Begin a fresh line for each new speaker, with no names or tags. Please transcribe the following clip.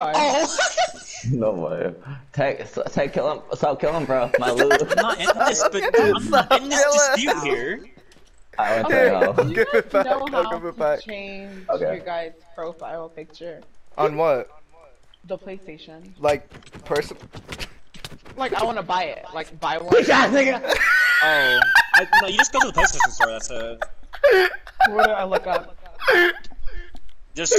Oh! oh.
No way. Take, take, kill him. Stop killing, bro. My loot.
I'm not in this, but I'm not in this dispute here.
I went
okay.
to hell.
give it back. I'll give it back.
change
Okay.
your guy's profile picture.
On what?
The PlayStation.
Like, person.
Like, I want to buy it. Like, buy one.
Bitch ass nigga!
Oh, I, no, you just go to the PlayStation store. That's it.
What do I look up?
Just